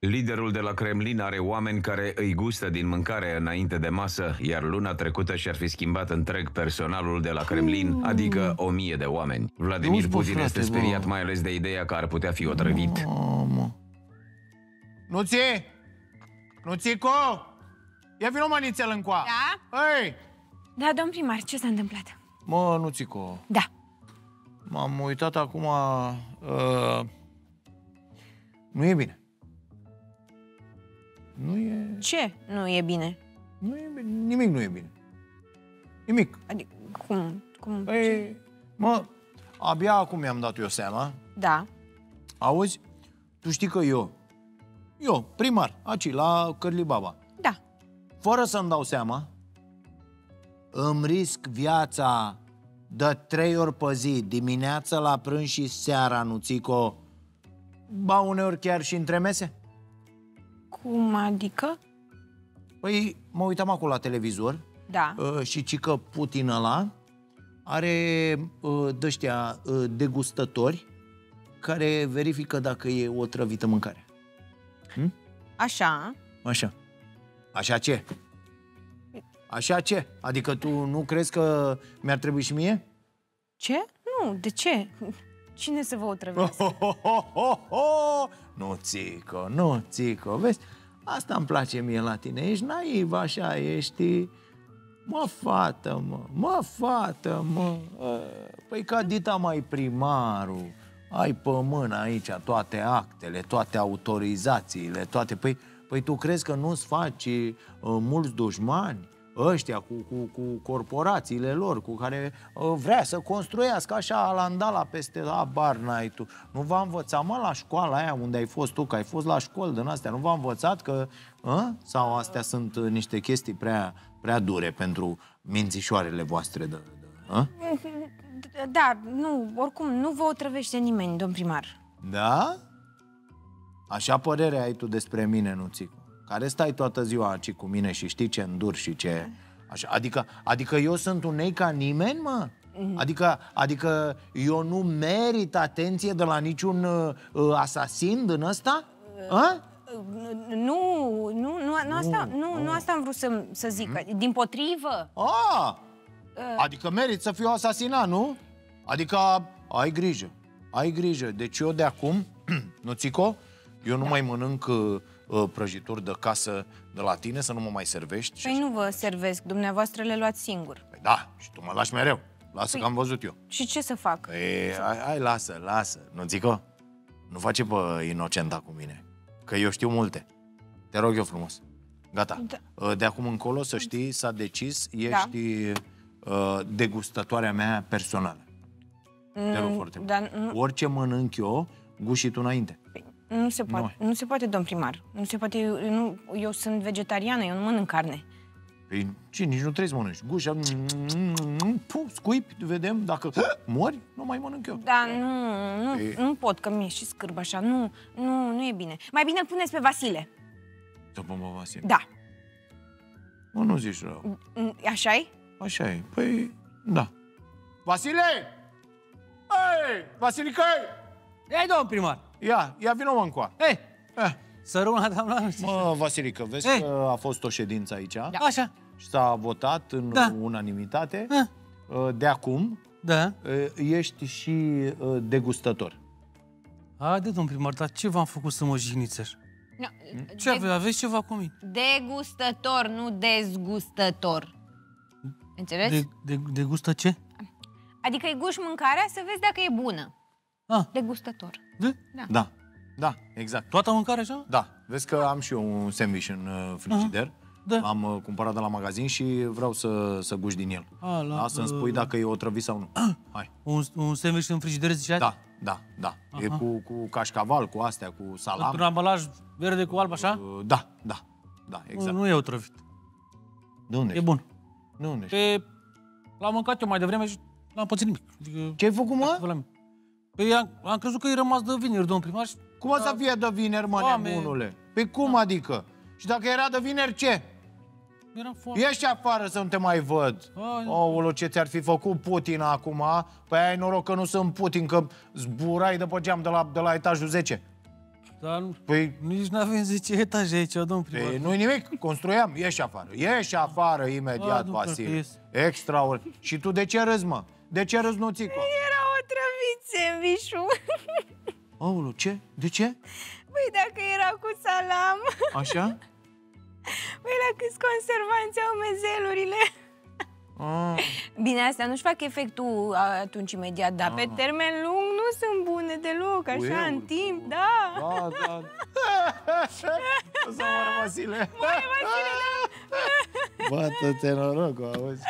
Liderul de la Kremlin are oameni care îi gustă din mâncare înainte de masă, iar luna trecută și-ar fi schimbat întreg personalul de la Kremlin, adică o mie de oameni. Vladimir Nu-ți, bă, Putin frate, este speriat bă. mai ales de ideea că ar putea fi otrăvit. Mamă. Nuți! Nuțico! Ia vină mă nițel încoa! Da? Hei! Da, domn primar, ce s-a întâmplat? Mă, Nuțico, Da. m-am uitat acum... Uh, nu e bine. Nu e... Ce nu e bine? Nu e bine. Nimic nu e bine. Nimic. Adică, cum? cum ce? Păi, mă, abia acum mi-am dat eu seama. Da. Auzi? Tu știi că eu, eu, primar, aici, la Cărlibaba, Da. fără să-mi dau seama, îmi risc viața de trei ori pe zi, dimineața, la prânz și seara, nuțico, ba uneori chiar și între mese. Cum adică? Păi, mă uitam acolo la televizor Da. uh, și cică Putin ăla are uh, dăștia uh, degustători care verifică dacă e o trăvită mâncare. Așa. Așa. Așa ce? Așa ce? Adică tu nu crezi că mi-ar trebui și mie? Ce? Nu, de ce? Cine să vă otrăvească? Ho, ho, ho, ho, ho! Nu, țico, nu, țico, vezi? Asta îmi place mie la tine, ești naiv așa, ești... Mă, fată, mă, mă, fată, mă Păi ca dita mai primarul Ai pe mână aici toate actele, toate autorizațiile, toate Păi, păi tu crezi că nu-ți faci uh, mulți dușmani? Ăștia cu, cu, cu corporațiile lor, cu care uh, vrea să construiască așa alandala peste la bar n-ai tu. Nu v-a învățat, mă, la școala aia unde ai fost tu, că ai fost la școală din astea, nu v-a învățat că... A? Sau astea sunt uh, niște chestii prea, prea dure pentru mințișoarele voastre de... de a? Da, nu, oricum, nu vă otrăvește nimeni, domn primar. Da? Așa părere ai tu despre mine, Nuțicu, care stai toată ziua aici cu mine și știi ce îndur și ce... Așa, adică, adică eu sunt un nei ca nimeni, mă? Adică, adică eu nu merit atenție de la niciun uh, uh, asasin din ăsta? A? Nu, nu, nu, nu asta, nu, nu asta am vrut să, să zic. Din potrivă. A, adică merit să fiu asasinat, nu? Adică ai grijă, ai grijă. Deci eu de acum, Nuțico, eu nu mai mănânc uh, uh, prăjituri de casă de la tine, să nu mă mai servești. și Păi așa. nu vă servesc, dumneavoastră le luați singur. Păi da, și tu mă lași mereu. Lasă Păi- că am văzut eu. Și ce să fac? Păi, hai, hai, lasă, lasă. Nuțico, nu face pe inocenta cu mine. Că eu știu multe. Te rog eu frumos. Gata. Da. Uh, De acum încolo, să știi, s-a decis, ești uh, degustătoarea mea personală. Te rog foarte mult. Dar nu, Orice mănânc eu, guși tu înainte. Nu se poate, nu se poate, domn primar. Nu se poate, eu, nu, eu sunt vegetariană, eu nu mănânc carne. Păi ce, nici nu trebuie să mănânci. Gușa, pu, scuipi, vedem, dacă mori, nu mai mănânc eu. Da, nu, nu, E- nu pot, că mi-e și scârb așa. Nu, nu, nu e bine. Mai bine îl puneți pe Vasile. Să mă, mă, Vasile. Da. Mă, nu zici rău. așa e? Așa e. Păi, da. Vasile! Ei, Vasilică! Ei, domn primar! Ia, ia vină mă încoa. Ei, Eh, săruna, doamna... Mă, Vasilică, vezi Ei. că a fost o ședință aici Da. Așa, și s-a votat în Da. unanimitate. Eh. De acum da. ești și uh, degustător. Haide, domn primar, dar ce v-am făcut să mă jigniți așa? Ce ave- aveți ceva cu mine? Degustător, nu dezgustător. Înțeles? De, de, de gustă ce? Adică îi guși mâncarea să vezi dacă e bună. Ah, Degustător. de? Da, da, exact. Toată mâncarea așa? Da, vezi că am și eu un sandwich în uh, frigider. Da. Am uh, cumpărat de la magazin și vreau să, să guși din el. A, la- da, să-mi spui uh, dacă e otrăvit sau nu. Hai. Un, un sandwich în frigider, ziceați? Da, da, da. E cu, cu cașcaval, cu astea, cu salam. Într-un ambalaj verde cu alb, așa? Uh, Da, da, da, exact. Nu, nu e otrăvit. De unde E ești? bun. De unde ești? Pe... L-am mâncat eu mai devreme și n-am pățit nimic. Adică... Ce ai făcut, mă? La mine. Păi am, am crezut că e rămas de vineri, domn primar. și- Cum o să fie de vineri, mă, Foame. nebunule? Păi cum adică? Și dacă era de vineri, ce? Eram foame. Ieși afară să nu te mai văd. Ai. Aolo, ce ți-ar fi făcut Putin acum? Păi ai noroc că nu sunt Putin, că zburai după geam de la, de la etajul 10. Dar nu- Păi, nici nu avem 10 etaje aici, domn primar. Păi, nu-i nimic, construiam, ieși afară, ieși afară imediat, A, nu, cred că Vasile. ies. Extraordinar. Și tu de ce râzi, mă? De ce râzi, Nuțico? Era o trăvițe, Vișu. Aulu, ce? De ce? Păi dacă era cu salam, Așa? păi la câți conservanți au mezelurile. Ah, Bine, astea nu-și fac efectul a, atunci imediat, dar pe termen lung nu sunt bune deloc, așa, Uiul, în timp, da. da, da. o să moară Vasile. Vasile, da. Bată-te noroc, auzi.